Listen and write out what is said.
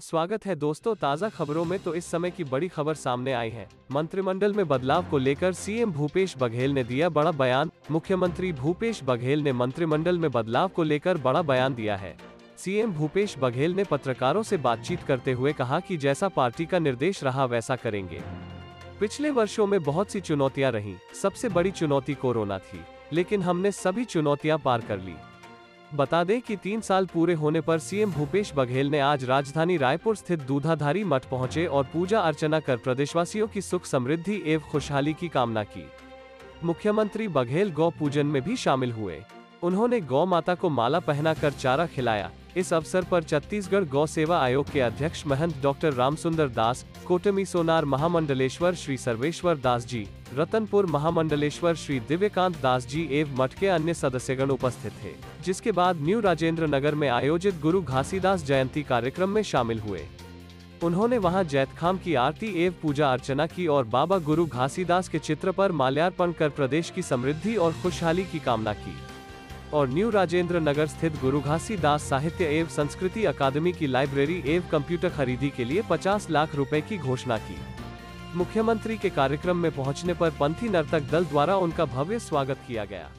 स्वागत है दोस्तों ताज़ा खबरों में तो इस समय की बड़ी खबर सामने आई है। मंत्रिमंडल में बदलाव को लेकर सीएम भूपेश बघेल ने दिया बड़ा बयान, मुख्यमंत्री भूपेश बघेल ने मंत्रिमंडल में बदलाव को लेकर बड़ा बयान दिया है। सीएम भूपेश बघेल ने पत्रकारों से बातचीत करते हुए कहा कि जैसा पार्टी का निर्देश रहा वैसा करेंगे। पिछले वर्षों में बहुत सी चुनौतियाँ रहीं, सबसे बड़ी चुनौती कोरोना थी, लेकिन हमने सभी चुनौतियाँ पार कर ली। बता दें कि तीन साल पूरे होने पर सीएम भूपेश बघेल ने आज राजधानी रायपुर स्थित दूधाधारी मठ पहुँचे और पूजा अर्चना कर प्रदेशवासियों की सुख समृद्धि एवं खुशहाली की कामना की। मुख्यमंत्री बघेल गौ पूजन में भी शामिल हुए। उन्होंने गौ माता को माला पहनाकर चारा खिलाया। इस अवसर पर छत्तीसगढ़ गौ सेवा आयोग के अध्यक्ष महंत डॉक्टर रामसुंदर दास, कोटमी सोनार महामंडलेश्वर श्री सर्वेश्वर दास जी, रतनपुर महामंडलेश्वर श्री दिव्यकांत दास जी एवं मठ के अन्य सदस्यगण उपस्थित थे, जिसके बाद न्यू राजेंद्र नगर में आयोजित गुरु घासीदास जयंती कार्यक्रम में शामिल हुए। उन्होंने वहाँ जैतखाम की आरती एवं पूजा अर्चना की और बाबा गुरु घासीदास के चित्र पर माल्यार्पण कर प्रदेश की समृद्धि और खुशहाली की कामना की। और न्यू राजेंद्र नगर स्थित गुरु घासी दास साहित्य एवं संस्कृति अकादमी की लाइब्रेरी एवं कंप्यूटर खरीदी के लिए 50 लाख रुपए की घोषणा की। मुख्यमंत्री के कार्यक्रम में पहुँचने पर पंथी नर्तक दल द्वारा उनका भव्य स्वागत किया गया।